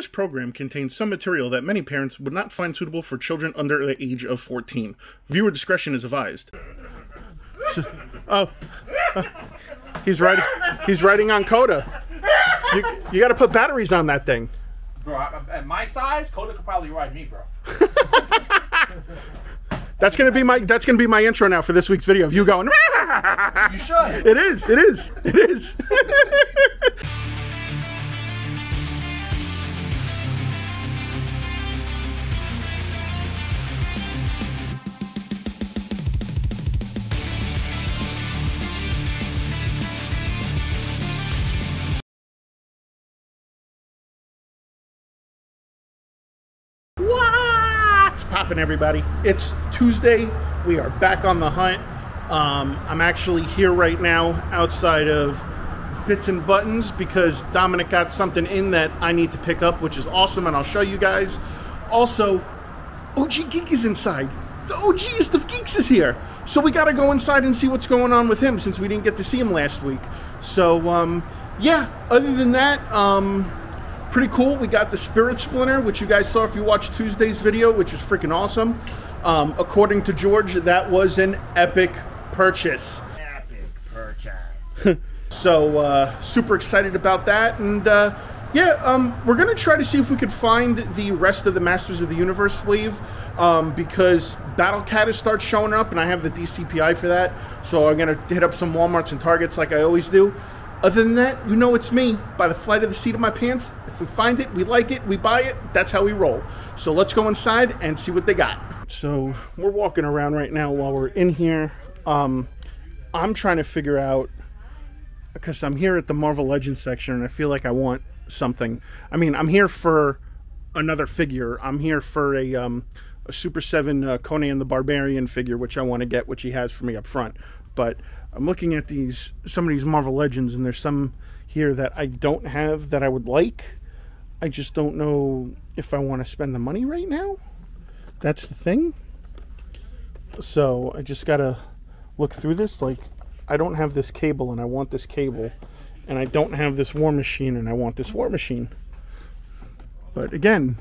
This program contains some material that many parents would not find suitable for children under the age of 14. Viewer discretion is advised. oh, uh, he's riding. He's riding on Coda. You, you got to put batteries on that thing. Bro, I- at my size, Coda could probably ride me, bro. That's gonna be my. That's gonna be my intro now for this week's video of you going. You should. It is. It is. It is. Everybody? It's Tuesday. We are back on the hunt. Um, I'm actually here right now outside of Bits and Buttons because Dominic got something in that I need to pick up, which is awesome, and I'll show you guys. Also, OG Geek is inside. The OGest of geeks is here. So we gotta go inside and see what's going on with him since we didn't get to see him last week. So, um, yeah, other than that, um, pretty cool. We got the Spirit Splinter, which you guys saw if you watched Tuesday's video, which is freaking awesome. Um, according to George, that was an epic purchase. Epic purchase. So uh, super excited about that, and uh, yeah, um, we're gonna try to see if we could find the rest of the Masters of the Universe wave. Um, because Battle Cat has started showing up, and I have the DCPI for that. So I'm gonna hit up some WalMarts and Targets like I always do. Other than that, you know it's me by the flight of the seat of my pants. If we find it, we like it, we buy it. That's how we roll. So let's go inside and see what they got. So we're walking around right now while we're in here. Um, I'm trying to figure out because I'm here at the Marvel Legends section and I feel like I want something. I mean, I'm here for another figure. I'm here for a um, a Super Seven uh, Conan the Barbarian figure, which I want to get, which he has for me up front. But I'm looking at these some of these Marvel Legends, and there's some here that I don't have that I would like. I just don't know if I want to spend the money right now. That's the thing. So I just gotta look through this. Like, I don't have this cable, and I want this cable, and I don't have this War Machine, and I want this War Machine. But again,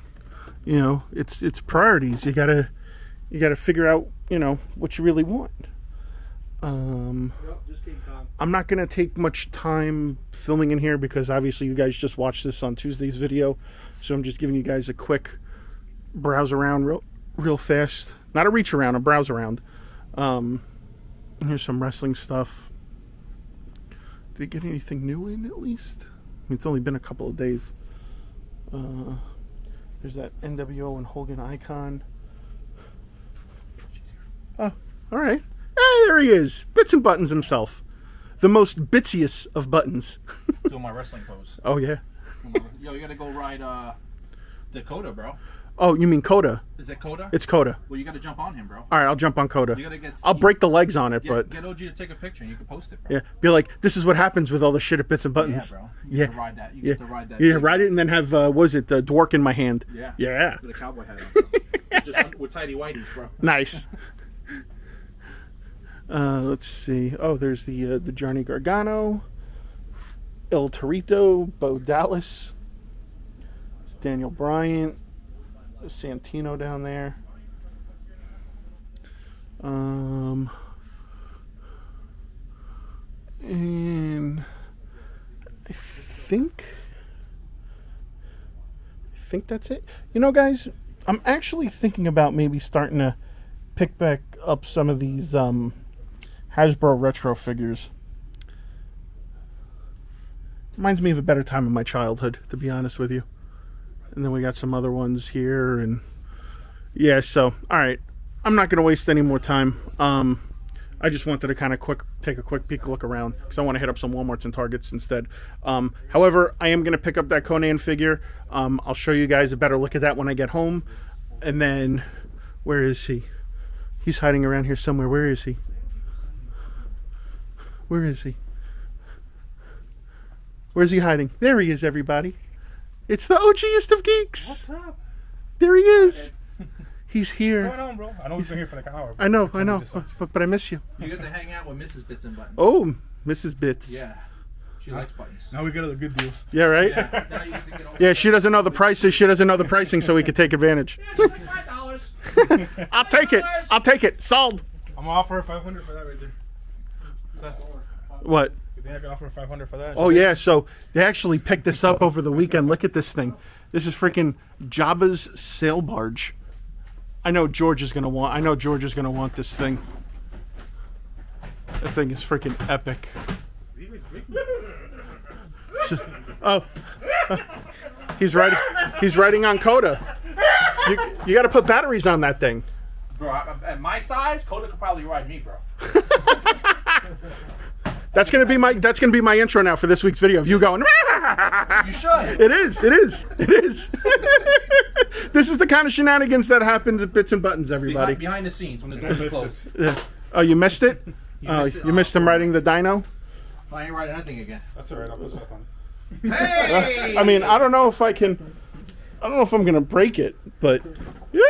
you know, it's it's priorities. You gotta you gotta figure out you know what you really want. Um, I'm not gonna take much time filming in here because obviously you guys just watched this on Tuesday's video, so I'm just giving you guys a quick browse around real real fast. Not a reach around, a browse around. Um, here's some wrestling stuff. Did it get anything new in at least? I mean, it's only been a couple of days. Uh, there's that NWO and Hogan icon. Oh, all right. Hey, there he is. Bits and Buttons himself. The most bitsiest of buttons. Doing my wrestling pose. oh, yeah. Yo, you gotta go ride uh, Dakota, bro. Oh, you mean Coda? Is it Coda? It's Coda. well, you gotta jump on him, bro. All right, I'll jump on Coda. You gotta get. I'll you- break the legs on it, Get, but get OG to take a picture and you can post it, bro. yeah, be like, this is what happens with all the shit at Bits and buttons. Yeah, bro. You Yeah. to ride that. You Yeah, get to ride that. yeah, big ride it and then have uh, what was it the dwark in my hand? Yeah. yeah, With a cowboy hat on. Just with tidy whiteys, bro. nice. Uh, let's see. Oh, there's the uh, the Johnny Gargano, El Torito, Bo Dallas, it's Daniel Bryant, Santino down there. Um, and I think I think that's it. You know, guys, I'm actually thinking about maybe starting to pick back up some of these um, Hasbro retro figures. Reminds me of a better time in my childhood, to be honest with you. And then we got some other ones here, and yeah. So, all right, I'm not going to waste any more time. Um, I just wanted to kind of quick take a quick peek look around because I want to hit up some WalMarts and Targets instead. Um, however, I am going to pick up that Conan figure. Um, I'll show you guys a better look at that when I get home. And then, where is he? He's hiding around here somewhere. Where is he? Where is he? Where's he hiding? There he is, everybody. It's the OGest of geeks. What's up? There he is. He's What's here. going on, bro? I know we've been here for like an hour. I know, I know, but, but, but I miss you. You get to hang out with Mrs. Bits and Buttons. Oh, Mrs. Bits. Yeah. She likes buttons. Now we get all the good deals. Yeah, right? Yeah, now you get over Yeah, she doesn't know the prices. She doesn't know the pricing, so we could take advantage. Five dollars. I'll take it. I'll take it. Sold. I'm gonna offer her 500 for that right there. Is that- What? You think I can offer 500 for that? Oh yeah. So they actually picked this up over the weekend. Look at this thing. This is freaking Jabba's sail barge. I know George is gonna want. I know George is gonna want this thing. That thing is freaking epic. Oh, he's riding. He's riding on Coda. You, you got to put batteries on that thing. Bro, at my size, Coda could probably ride me, bro. That's gonna be my. That's gonna be my intro now for this week's video of you going. You should. It is. It is. It is. this is the kind of shenanigans that happen at Bits and Buttons, everybody. Behind, behind the scenes when the doors are closed. Yeah. Oh, you missed it. oh, missed it. you missed him oh. riding the dino. I ain't riding anything again. That's alright. I'll put stuff on. Hey! I mean, I don't know if I can. I don't know if I'm gonna break it, but yeah,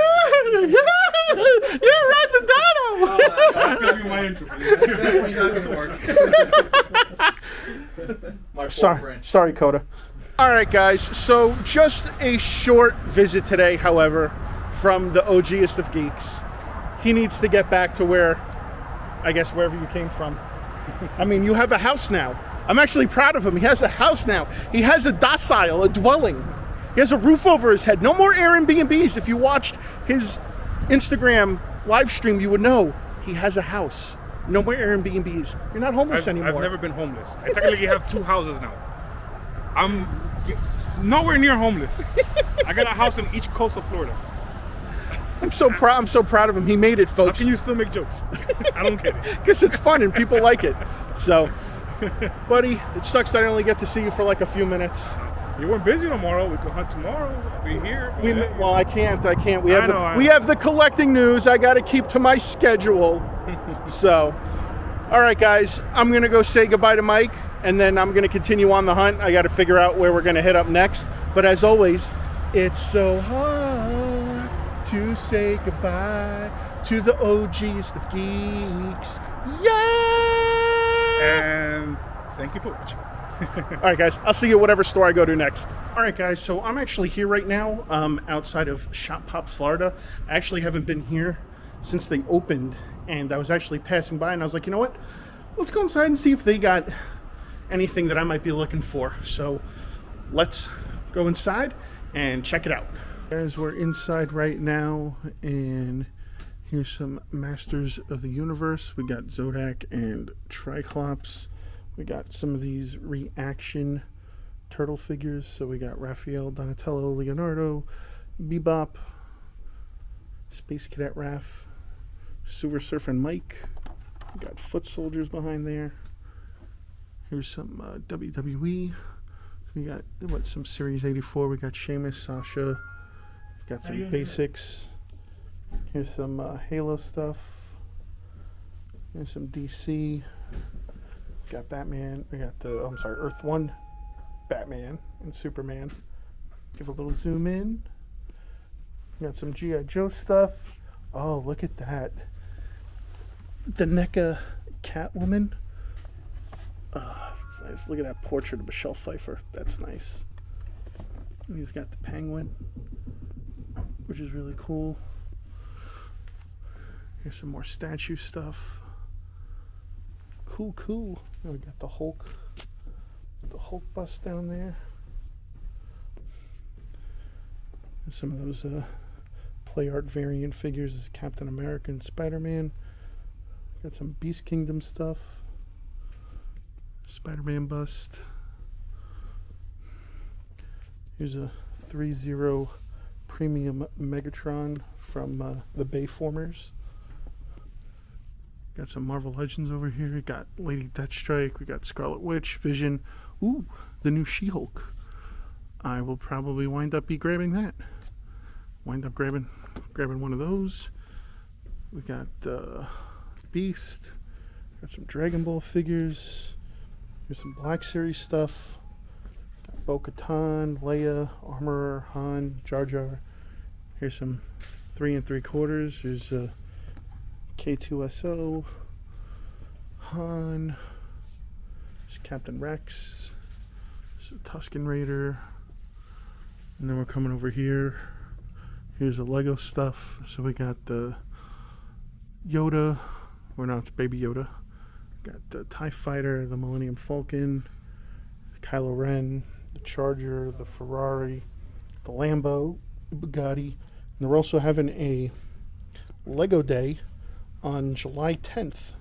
yeah, yeah, ride the dino. That's gonna be my intro. Definitely not gonna work. My sorry, friend. sorry, Coda. All right, guys. So just a short visit today, however, from the OGest of geeks. He needs to get back to where, I guess, wherever you came from. I mean, you have a house now. I'm actually proud of him. He has a house now. He has a docile, a dwelling. He has a roof over his head. No more Airbnbs. If you watched his Instagram live stream, you would know he has a house. No more Airbnbs. You're not homeless I've, anymore. I've never been homeless. I technically have two houses now. I'm nowhere near homeless. I got a house in each coast of Florida. I'm so proud. I'm so proud of him. He made it, How folks, can you still make jokes? I don't get it. because it's fun and people like it. So, buddy, it sucks that I only get to see you for like a few minutes. You weren't busy tomorrow. We could hunt tomorrow. Be here. We well, I can't. I can't. We have I the know, we know. have the collecting news. I got to keep to my schedule. so, all right, guys, I'm gonna go say goodbye to Mike, and then I'm gonna continue on the hunt. I got to figure out where we're gonna hit up next. But as always, it's so hard to say goodbye to the OGs of geeks. Yeah. And thank you for watching. All right, guys. I'll see you at whatever store I go to next. All right, guys. So I'm actually here right now, um, outside of Shop Pop, Florida. I actually haven't been here since they opened, and I was actually passing by, and I was like, you know what? Let's go inside and see if they got anything that I might be looking for. So let's go inside and check it out. Guys, we're inside right now, and here's some Masters of the Universe. We got Zodak and Triclops. We got some of these reaction turtle figures. So we got Raphael, Donatello, Leonardo, Bebop, Space Cadet Raph, Sewer Surfing Mike. We got foot soldiers behind there. Here's some uh, WWE. We got what some Series 84. We got Sheamus, Sasha. Got some basics. Here's some uh, Halo stuff. Here's some DC. Got Batman. We got the. Oh, I'm sorry, Earth One, Batman and Superman. Give a little zoom in. Got some GI Joe stuff. Oh, look at that. The NECA Catwoman. Oh, that's nice. Look at that portrait of Michelle Pfeiffer. That's nice. And he's got the penguin, which is really cool. Here's some more statue stuff. Cool, cool. Now we got the Hulk, the Hulk bust down there. And some of those uh, play art variant figures is Captain America and Spider Man. Got some Beast Kingdom stuff. Spider Man bust. Here's a 3 0 premium Megatron from uh, the Bayformers. Got some Marvel Legends over here. We got Lady Deathstrike. We got Scarlet Witch, Vision. Ooh, the new She Hulk. I will probably wind up be grabbing that. Wind up grabbing grabbing one of those. We got uh, Beast. Got some Dragon Ball figures. Here's some Black Series stuff. Got Bo Katan, Leia, Armorer, Han, Jar Jar. Here's some three and three quarters. Here's uh, K2SO, Han, Captain Rex. Tusken Raider. And then we're coming over here. Here's the Lego stuff. So we got the Yoda. Or no, it's Baby Yoda. Got the TIE Fighter, the Millennium Falcon, Kylo Ren, the Charger, the Ferrari, the Lambo, the Bugatti. And they're also having a Lego Day on July 10th.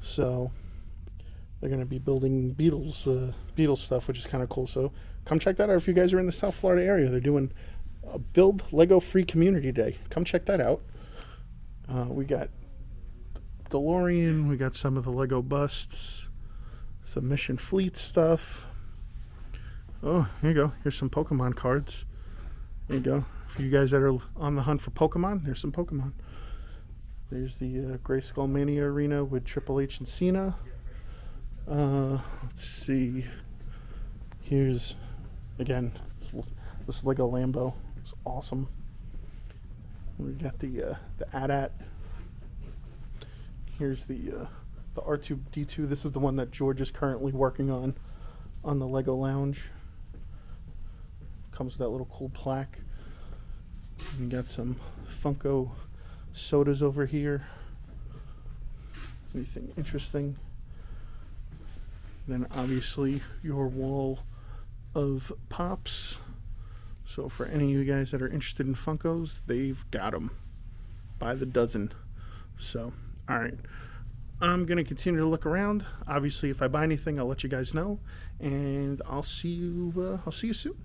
So they're going to be building Beatles uh, Beatles stuff, which is kind of cool. So come check that out if you guys are in the South Florida area. They're doing a Build Lego Free Community Day. Come check that out. Uh, we got DeLorean. We got some of the Lego busts, some Mission Fleet stuff. Oh, here you go. Here's some Pokemon cards. There you go. For you guys that are on the hunt for Pokemon, there's some Pokemon. There's the uh, Grayskull Mania Arena with Triple H and Cena. Uh, let's see. Here's, again, this Lego Lambo. It's awesome. We got the uh, the AT-AT. Here's the uh, the R2D2. This is the one that George is currently working on on the Lego Lounge. Comes with that little cool plaque. We got some Funko sodas over here. Anything interesting? Then obviously your wall of pops. So for any of you guys that are interested in Funkos, they've got them by the dozen. So, all right. I'm going to continue to look around. Obviously, if I buy anything, I'll let you guys know. And I'll see you, uh, I'll see you soon.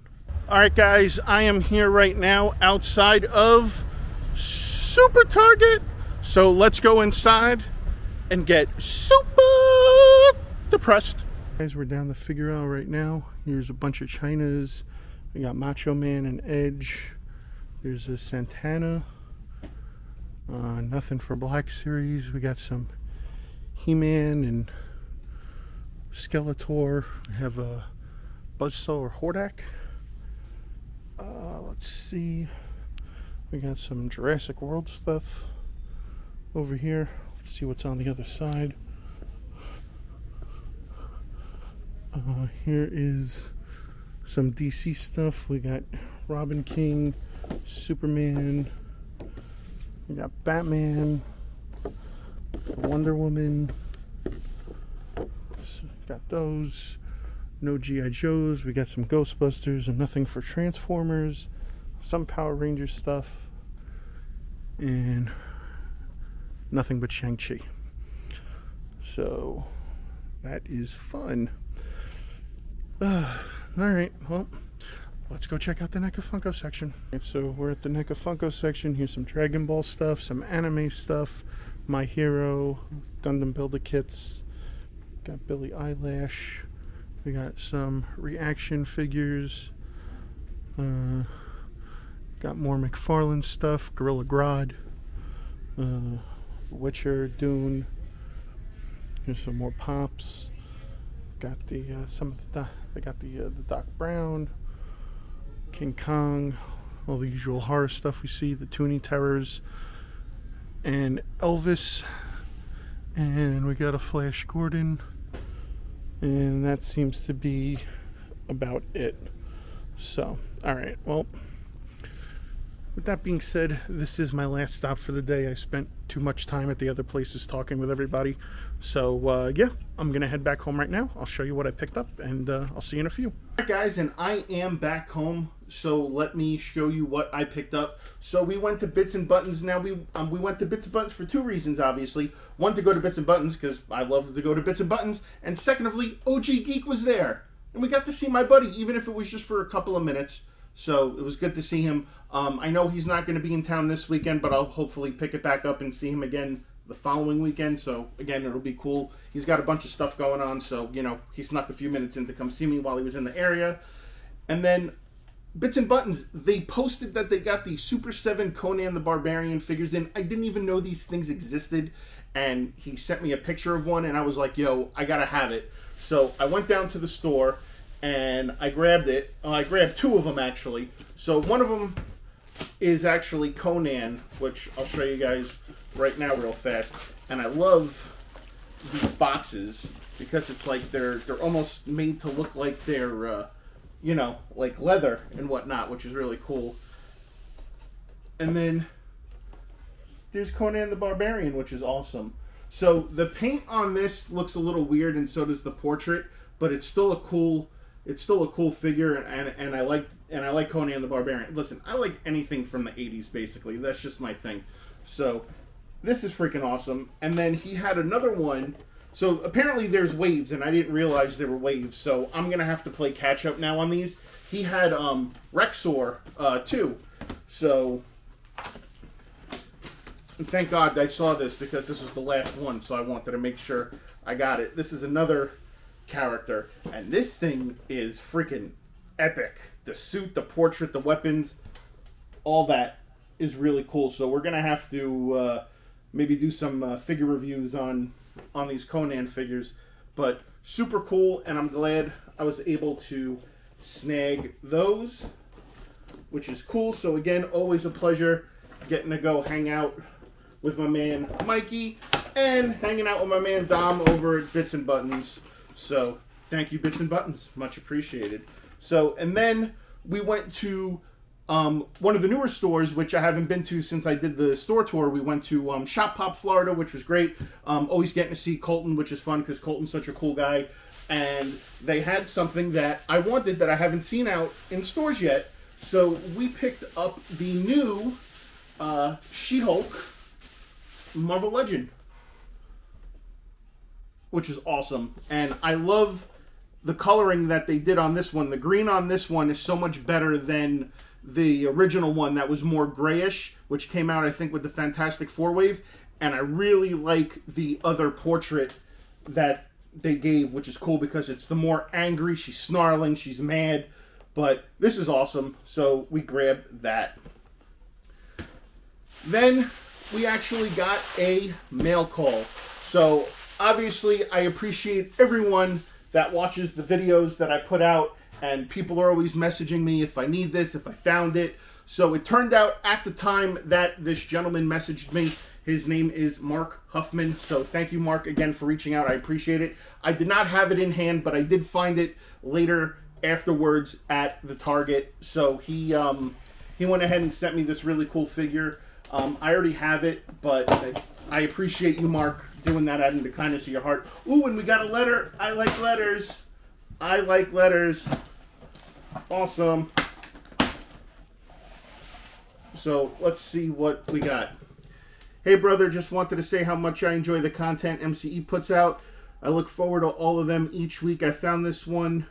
All right, guys, I am here right now outside of Super Target. So let's go inside and get super depressed. Guys, we're down to Figueroa right now. Here's a bunch of Chynas. We got Macho Man and Edge. There's a Santana. Uh, nothing for Black Series. We got some He-Man and Skeletor. We have a Buzzsaw or Hordak. Uh, let's see. We got some Jurassic World stuff over here. Let's see what's on the other side. Uh, here is some DC stuff. We got Robin King, Superman, we got Batman, Wonder Woman, got those. No G.I. Joes. We got some Ghostbusters and nothing for Transformers. Some Power Rangers stuff. And nothing but Shang-Chi. So that is fun. Uh, all right, well, let's go check out the NECA Funko section. So we're at the NECA Funko section. Here's some Dragon Ball stuff, some anime stuff, My Hero, Gundam Builder kits. Got Billie Eilish. We got some reaction figures. Uh, got more McFarlane stuff, Gorilla Grodd, uh, Witcher, Dune. Here's some more pops. Got the uh, some of the they got the uh, the Doc Brown, King Kong, all the usual horror stuff we see, the Toony Terrors, and Elvis, and we got a Flash Gordon, and that seems to be about it. So, all right, well. With that being said, this is my last stop for the day. I spent too much time at the other places talking with everybody. So, uh, yeah, I'm to head back home right now. I'll show you what I picked up, and uh, I'll see you in a few. All right, guys, and I am back home. So let me show you what I picked up. So we went to Bits and Buttons. Now, we um, we went to Bits and Buttons for two reasons, obviously. One, to go to Bits and Buttons, because I love to go to Bits and Buttons. And secondly, OG Geek was there. And we got to see my buddy, even if it was just for a couple of minutes. So it was good to see him. Um, I know he's not going to be in town this weekend, but I'll hopefully pick it back up and see him again the following weekend. So again, it'll be cool. He's got a bunch of stuff going on, so you know he snuck a few minutes in to come see me while he was in the area. And then Bits and Buttons, they posted that they got the Super 7 Conan the Barbarian figures in. I didn't even know these things existed. And he sent me a picture of one, and I was like, yo, I gotta have it. So I went down to the store and I grabbed it. Uh, I grabbed two of them actually. So one of them is actually Conan, which I'll show you guys right now real fast. And I love these boxes. because it's like they're they're almost made to look like they're uh, you know like leather and whatnot, which is really cool. And then there's Conan the Barbarian, which is awesome. So the paint on this looks a little weird, and so does the portrait, but it's still a cool, it's still a cool figure, and, and, and I like and I like Conan the Barbarian. Listen, I like anything from the '80s, basically. That's just my thing. So this is freaking awesome. And then he had another one. So apparently there's waves, and I didn't realize there were waves. So I'm gonna have to play catch up now on these. He had um, Rexor uh, too. So thank God I saw this because this was the last one, so I wanted to make sure I got it. This is another character, and this thing is freaking epic. The suit, the portrait, the weapons, all that is really cool. So we're gonna have to uh, maybe do some uh, figure reviews on on these Conan figures, but super cool, and I'm glad I was able to snag those, which is cool. So again, always a pleasure getting to go hang out with my man Mikey and hanging out with my man Dom over at Bits and Buttons. So thank you, Bits and Buttons, much appreciated. So and then we went to um, one of the newer stores, which I haven't been to since I did the store tour. We went to um, Shop Pop, Florida, which was great. Um, always getting to see Colton, which is fun because Colton's such a cool guy. And they had something that I wanted that I haven't seen out in stores yet. So we picked up the new uh, She-Hulk Marvel Legend, which is awesome. And I love the coloring that they did on this one. The green on this one is so much better than the original one that was more grayish, which came out, I think, with the Fantastic Four wave. And I really like the other portrait that they gave, which is cool because it's the more angry. She's snarling, she's mad. But this is awesome. So we grabbed that. Then we actually got a mail call. So obviously, I appreciate everyone that watches the videos that I put out, and people are always messaging me if I need this, if I found it. So it turned out at the time that this gentleman messaged me, his name is Mark Huffman. So thank you, Mark, again for reaching out. I appreciate it. I did not have it in hand, but I did find it later afterwards at the Target. So he um, he went ahead and sent me this really cool figure. Um, I already have it, but I appreciate you, Mark, doing that out of the kindness of your heart. Ooh, and we got a letter. I like letters. I like letters. Awesome. So let's see what we got. Hey, brother, just wanted to say how much I enjoy the content MCE puts out. I look forward to all of them each week. I found this one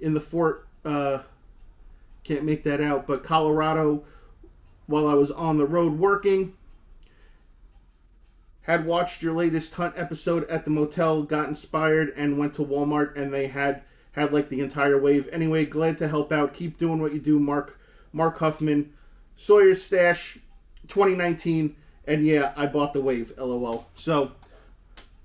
in the Fort, uh, can't make that out, but Colorado while I was on the road working. Had watched your latest Hunt episode at the motel, got inspired, and went to Walmart, and they had had like the entire wave. Anyway, glad to help out. Keep doing what you do, Mark. Mark Huffman, Sawyer Stash, 2019, and yeah, I bought the wave. LOL. So,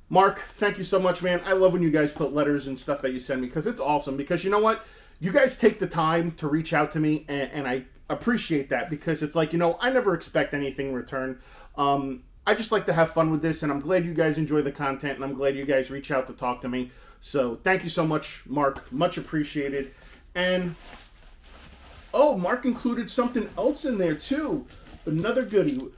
Mark, thank you so much, man. I love when you guys put letters and stuff that you send me because it's awesome. Because you know what, you guys take the time to reach out to me, and, and I appreciate that because it's like you know I never expect anything in return. Um, I just like to have fun with this, and I'm glad you guys enjoy the content, and I'm glad you guys reach out to talk to me. So thank you so much, Mark. Much appreciated. And oh, Mark included something else in there too. Another goodie.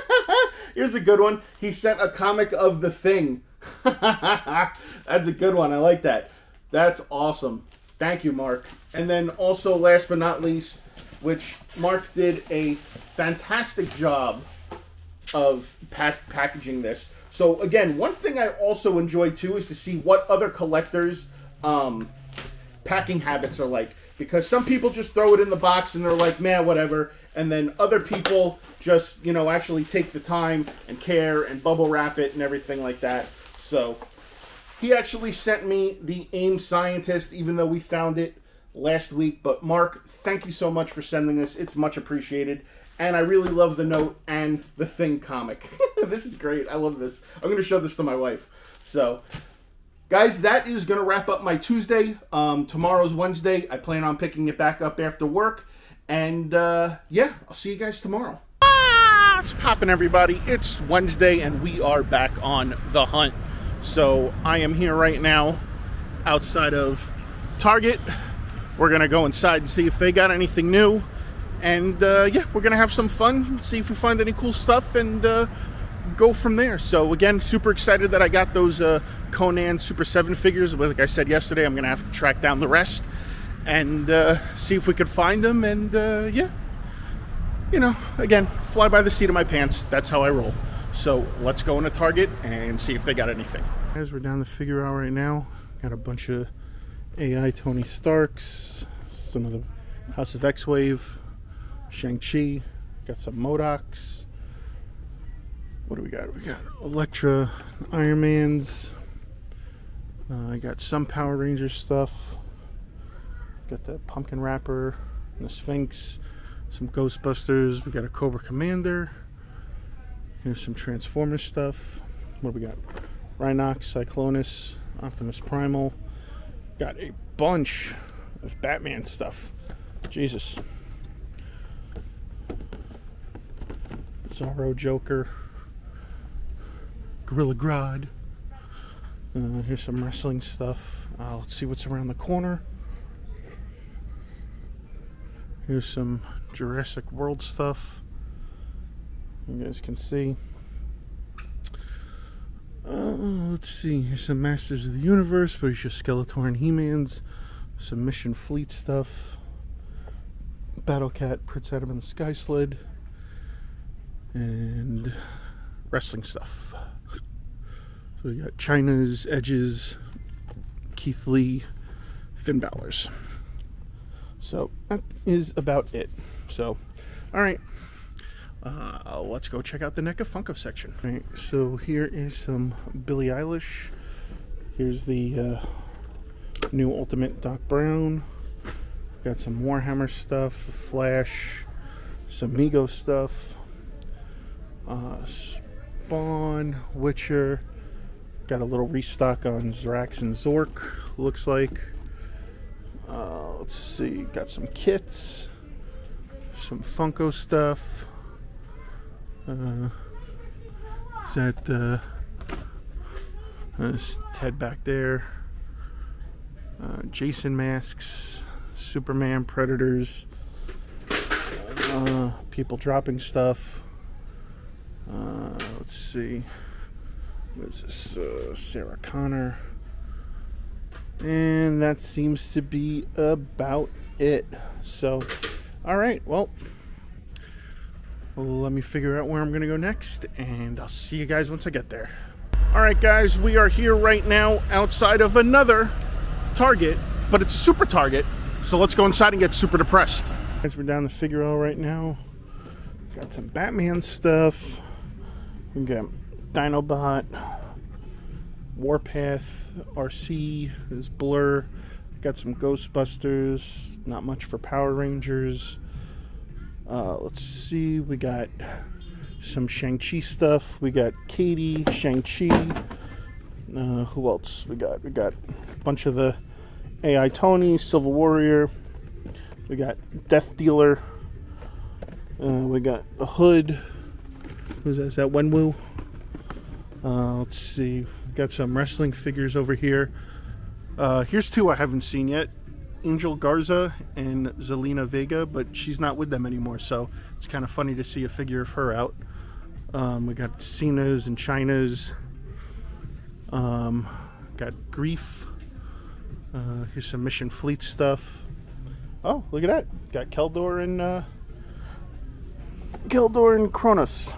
Here's a good one. He sent a comic of the thing. That's a good one. I like that. That's awesome. Thank you, Mark. And then also, last but not least, which Mark did a fantastic job of pack- packaging this. So again, one thing I also enjoy too is to see what other collectors' um, packing habits are like. Because some people just throw it in the box and they're like, man, whatever. And then other people just, you know, actually take the time and care and bubble wrap it and everything like that. So he actually sent me the AIM Scientist, even though we found it last week. But Mark, thank you so much for sending this. It's much appreciated. And I really love the note and the thing comic. this is great. I love this. I'm going to show this to my wife. So, guys, that is going to wrap up my Tuesday. Um, tomorrow's Wednesday. I plan on picking it back up after work. And uh, yeah, I'll see you guys tomorrow. Ah, it's popping, everybody. It's Wednesday, and we are back on the hunt. So I am here right now outside of Target. We're gonna go inside and see if they got anything new. And uh, yeah, we're gonna have some fun, see if we find any cool stuff, and uh, go from there. So again, super excited that I got those uh, Conan Super 7 figures. Like I said yesterday, I'm gonna have to track down the rest and uh, see if we could find them. And uh, yeah, you know, again, fly by the seat of my pants. That's how I roll. So let's go into Target and see if they got anything. As we're down the figure out right now, got a bunch of AI Tony Starks, some of the House of X Wave, Shang-Chi, got some MODOKs. What do we got? We got Elektra, Iron Man's. Uh, I got some Power Ranger stuff. Got the Pumpkin Rapper, the Sphinx, some Ghostbusters. We got a Cobra Commander. Here's some Transformers stuff. What do we got? Rhinox, Cyclonus, Optimus Primal. Got a bunch of Batman stuff. Jesus. Zorro Joker. Gorilla Grodd. Uh, here's some wrestling stuff. Uh, let's see what's around the corner. Here's some Jurassic World stuff. You guys can see. Uh, let's see. Here's some Masters of the Universe, but it's just Skeletor and He-Man's. Some Mission Fleet stuff. Battle Cat, Prince Adam and the Sky Sled. And wrestling stuff. So we got Chyna's, Edges, Keith Lee, Finn Balor's. So that is about it. So, all right. Uh, let's go check out the NECA Funko section. All right, so here is some Billie Eilish. Here's the uh, new Ultimate Doc Brown. Got some Warhammer stuff, Flash, some Mego stuff, uh, Spawn, Witcher. Got a little restock on Zrax and Zork, looks like. Uh, let's see, got some kits, some Funko stuff. Uh, is that uh, there's Ted back there? Uh, Jason masks, Superman, Predators, uh, people dropping stuff. Uh, let's see. What's this? Uh, Sarah Connor. And that seems to be about it. So, all right, well, let me figure out where I'm going to go next, and I'll see you guys once I get there. All right, guys, we are here right now outside of another Target, but it's a super Target, so let's go inside and get super depressed. Guys, we're down the Figueroa right now. Got some Batman stuff. We got Dinobot, Warpath, Arcee, there's Blur. Got some Ghostbusters, not much for Power Rangers. Uh, let's see, we got some Shang-Chi stuff. We got Katie, Shang-Chi. Uh, who else we got? We got a bunch of the AI Tony, Silver Warrior. We got Death Dealer. Uh, we got the Hood. Who's that? Is that Wenwu? Uh, let's see. Got some wrestling figures over here. Uh, here's two I haven't seen yet. Angel Garza and Zelina Vega, but she's not with them anymore, so it's kind of funny to see a figure of her out. Um, we got Cena's and Chyna's. Um, got Grief. Uh, here's some Mission Fleet stuff. Oh, look at that. Got Keldor and uh, Keldor and Kronis.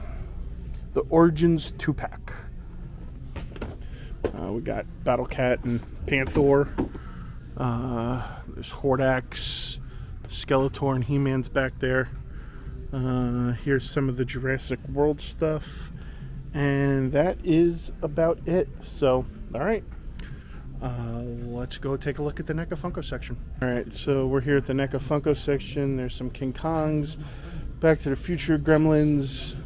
The Origins 2 pack. Uh, we got Battle Cat and Panther. Uh, there's Hordax, Skeletor, and He-Man's back there. Uh, here's some of the Jurassic World stuff, and that is about it. So, all right, uh, let's go take a look at the NECA Funko section. All right, so we're here at the NECA Funko section. There's some King Kongs, Back to the Future Gremlins,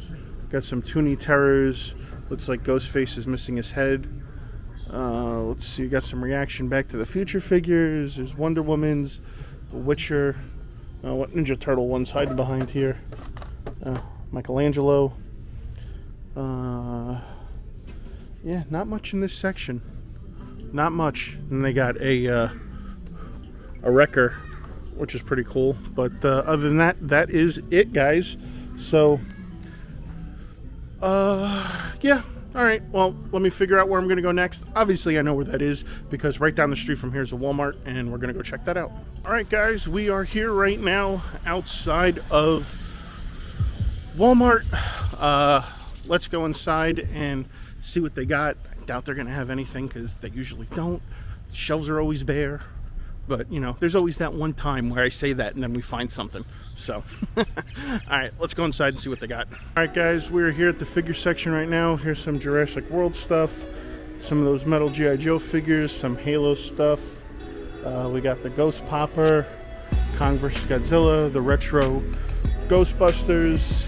got some Toony Terrors. Looks like Ghostface is missing his head. Uh, let's see, got some reaction back to the future figures. There's Wonder Woman's, The Witcher. Uh, what Ninja Turtle one's hiding behind here? Uh, Michelangelo. Uh, yeah, not much in this section. Not much. And they got a uh, a wrecker, which is pretty cool. But uh, other than that, that is it, guys. So, uh, yeah. All right. Well, let me figure out where I'm going to go next. Obviously, I know where that is because right down the street from here is a Walmart, and we're going to go check that out. All right, guys. We are here right now outside of Walmart. Uh, let's go inside and see what they got. I doubt they're going to have anything because they usually don't. Shelves are always bare. But, you know, there's always that one time where I say that and then we find something. So, all right, let's go inside and see what they got. All right, guys, we're here at the figure section right now. Here's some Jurassic World stuff, some of those metal G.I. Joe figures, some Halo stuff. Uh, we got the Ghost Popper, Kong vs. Godzilla, the retro Ghostbusters.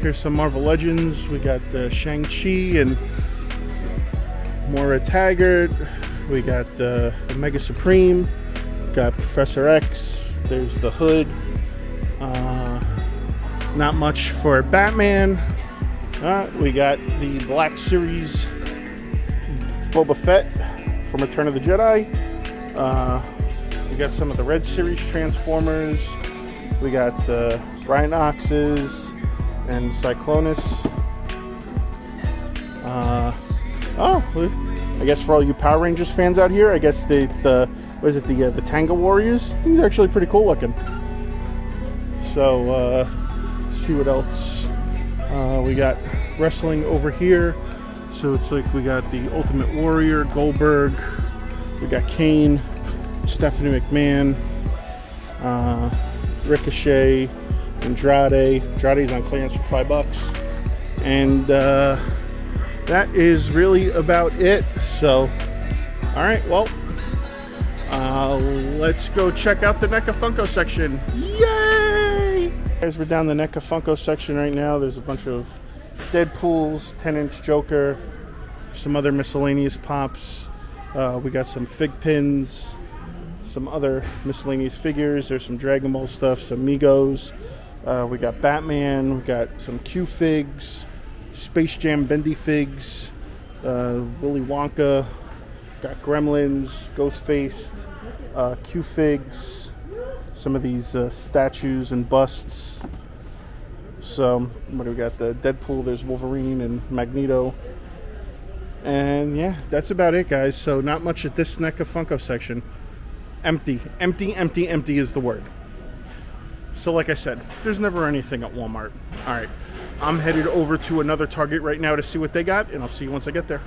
Here's some Marvel Legends. We got uh, Shang-Chi and Moira Taggart. We got uh, Omega Supreme. Got Professor X. There's the Hood. Uh, not much for Batman. Uh, we got the Black Series Boba Fett from Return of the Jedi. Uh, we got some of the Red Series Transformers. We got the uh, Rhinoxes and Cyclonus. Uh, oh, I guess for all you Power Rangers fans out here, I guess the the was it the uh, the Tango Warriors? These are actually pretty cool looking. So uh, see what else uh, we got wrestling over here. So it's like we got the Ultimate Warrior, Goldberg, we got Kane, Stephanie McMahon, uh, Ricochet, Andrade. Andrade's on clearance for five bucks, and uh, that is really about it. So, all right, well, uh, let's go check out the Funko section. Yay! Guys, we're down the Funko section right now. There's a bunch of Deadpool's, 10-inch Joker, some other miscellaneous pops. Uh, we got some fig pins, some other miscellaneous figures. There's some Dragon Ball stuff, some Mego. Uh, we got Batman. We got some Q figs, Space Jam bendy figs, uh, Willy Wonka. Got Gremlins, Ghostface, uh, Q figs, some of these uh, statues and busts. So, what do we got? The Deadpool, there's Wolverine and Magneto. And yeah, that's about it, guys. So, not much at this NECA Funko section. Empty, empty, empty, empty is the word. So, like I said, there's never anything at Walmart. All right, I'm headed over to another Target right now to see what they got, and I'll see you once I get there.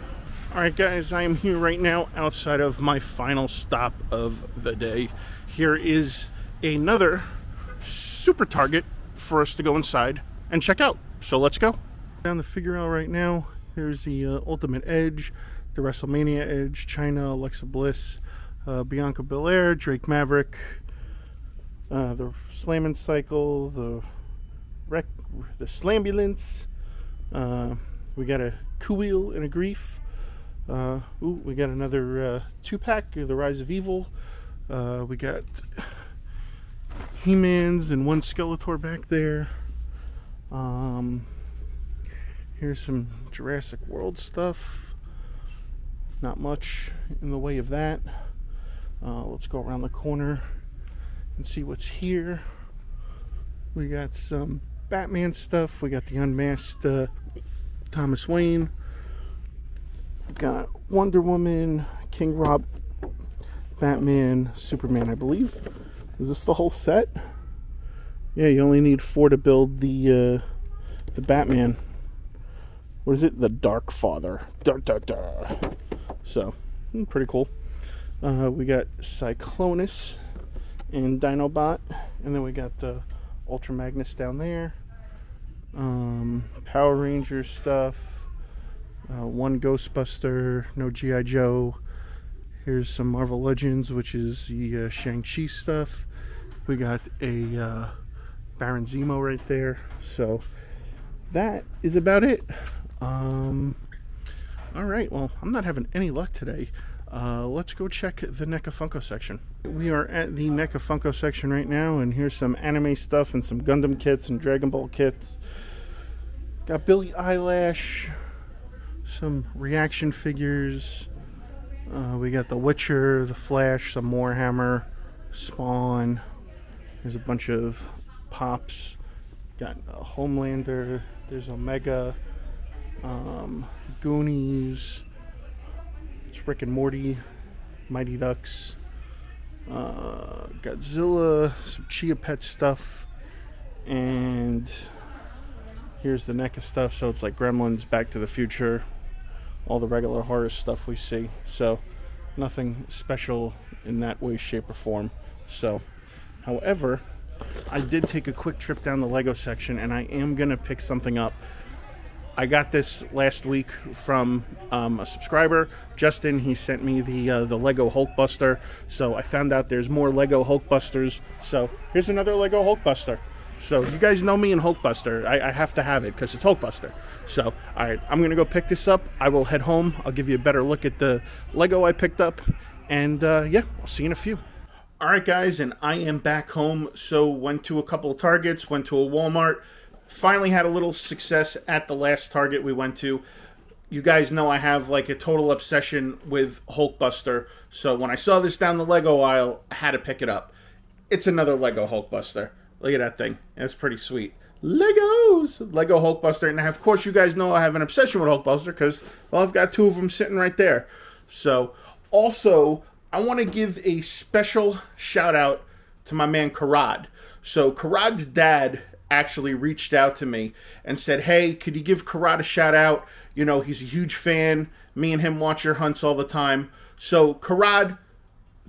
All right, guys, I am here right now outside of my final stop of the day. Here is another super Target for us to go inside and check out. So let's go. Down the figure out right now. Here's the uh, Ultimate Edge, the WrestleMania Edge, Chyna, Alexa Bliss, uh, Bianca Belair, Drake Maverick, uh, the Slamming Cycle, the Rec, the Slambulance. Uh, we got a Kuil and a Grief. Uh, ooh, we got another uh, two pack, of The Rise of Evil. Uh, we got He Man's and one Skeletor back there. Um, here's some Jurassic World stuff. Not much in the way of that. Uh, let's go around the corner and see what's here. We got some Batman stuff. We got the unmasked uh, Thomas Wayne. Got Wonder Woman, King Rob, Batman, Superman, I believe. Is this the whole set? Yeah, you only need four to build the uh, the Batman. What is it? The Dark Father. Dar, dar, dar. So, hmm, pretty cool. Uh, we got Cyclonus and Dinobot, and then we got the Ultra Magnus down there. Um, Power Ranger stuff. Uh, one Ghostbuster, no GI Joe. Here's some Marvel Legends, which is the uh, Shang Chi stuff. We got a uh, Baron Zemo right there. So that is about it. Um, all right. Well, I'm not having any luck today. Uh, let's go check the NECA Funko section. We are at the NECA Funko section right now, and here's some anime stuff and some Gundam kits and Dragon Ball kits. Got Billie Eilish, some reaction figures. Uh, we got The Witcher, The Flash, some Warhammer, Spawn. There's a bunch of pops. Got a Homelander. There's Omega. Um, Goonies. It's Rick and Morty. Mighty Ducks. Uh, Godzilla. Some Chia Pet stuff. And here's the NECA stuff. So it's like Gremlins, Back to the Future, all the regular horror stuff we see. So nothing special in that way, shape, or form. So, however, I did take a quick trip down the Lego section and I am going to pick something up. I got this last week from um, a subscriber, Justin. He sent me the uh, the Lego Hulkbuster, so I found out there's more Lego Hulkbusters. So here's another Lego Hulkbuster. So you guys know me in Hulkbuster. I, I have to have it because it's Hulkbuster. So all right, I'm gonna go pick this up. I will head home. I'll give you a better look at the Lego I picked up, and uh, yeah, I'll see you in a few. All right, guys, and I am back home. So went to a couple of Targets, went to a Walmart. Finally had a little success at the last Target we went to. You guys know I have like a total obsession with Hulkbuster. So when I saw this down the Lego aisle, I had to pick it up. It's another Lego Hulkbuster. Look at that thing. That's pretty sweet. Legos! Lego Hulkbuster. And of course, you guys know I have an obsession with Hulkbuster because, well, I've got two of them sitting right there. So, also, I want to give a special shout out to my man Karad. So, Karad's dad actually reached out to me and said, Hey, could you give Karad a shout out? You know, he's a huge fan. Me and him watch your hunts all the time. So, Karad,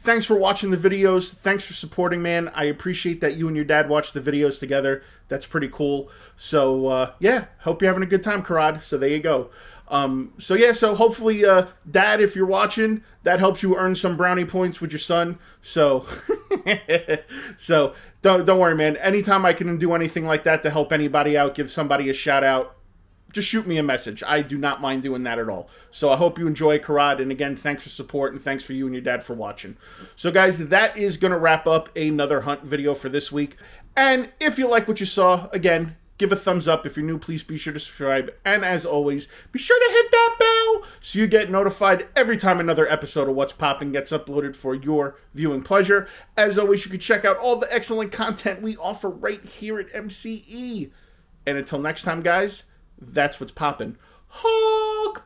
thanks for watching the videos. Thanks for supporting, man. I appreciate that you and your dad watch the videos together. That's pretty cool. So, uh, yeah, hope you're having a good time, Karad. So, there you go. Um, so, yeah, so hopefully, uh, dad, if you're watching, that helps you earn some brownie points with your son. So, so don't, don't worry, man. Anytime I can do anything like that to help anybody out, give somebody a shout out, just shoot me a message. I do not mind doing that at all. So I hope you enjoy Karad. And again, thanks for support and thanks for you and your dad for watching. So guys, that is going to wrap up another hunt video for this week. And if you like what you saw, again, give a thumbs up. If you're new, please be sure to subscribe. And as always, be sure to hit that bell so you get notified every time another episode of What's Poppin gets uploaded for your viewing pleasure. As always, you can check out all the excellent content we offer right here at MCE. And until next time, guys, that's what's popping. Hulkbuster!